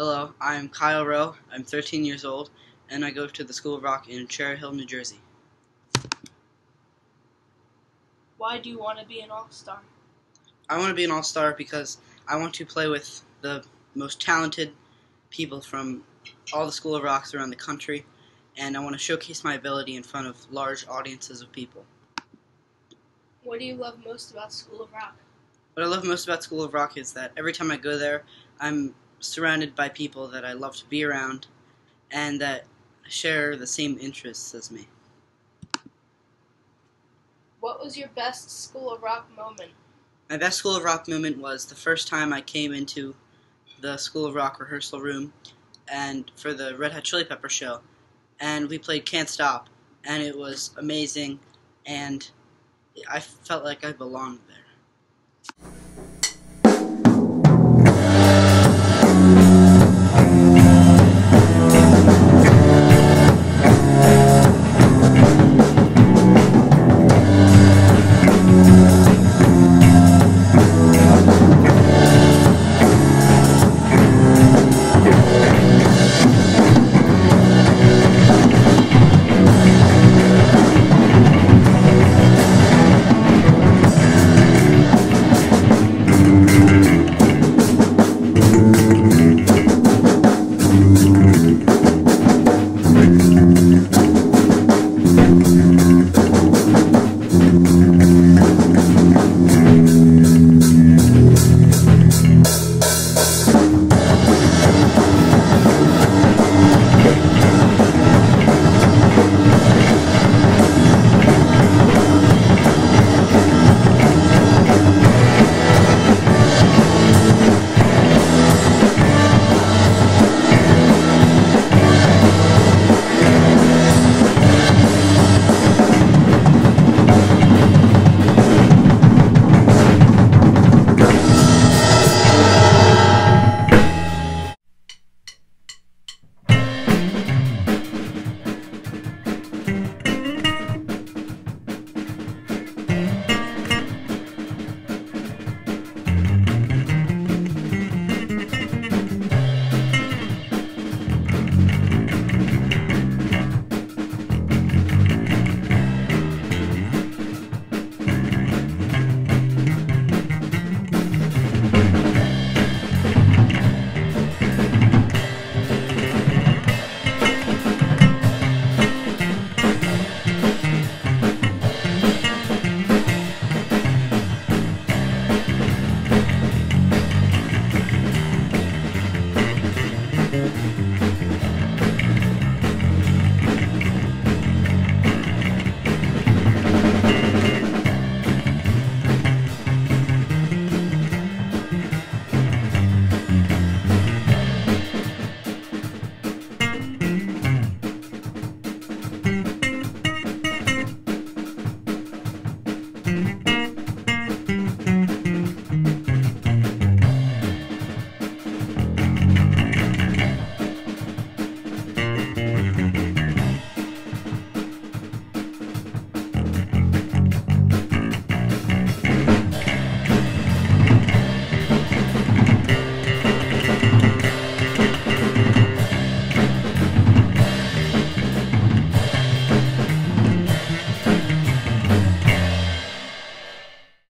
Hello, I'm Kyle Rowe. I'm 13 years old, and I go to the School of Rock in Cherry Hill, New Jersey. Why do you want to be an all star? I want to be an all star because I want to play with the most talented people from all the School of Rocks around the country, and I want to showcase my ability in front of large audiences of people. What do you love most about School of Rock? What I love most about School of Rock is that every time I go there, I'm surrounded by people that I love to be around and that share the same interests as me. What was your best School of Rock moment? My best School of Rock moment was the first time I came into the School of Rock rehearsal room and for the Red Hot Chili Pepper show and we played Can't Stop and it was amazing and I felt like I belonged there.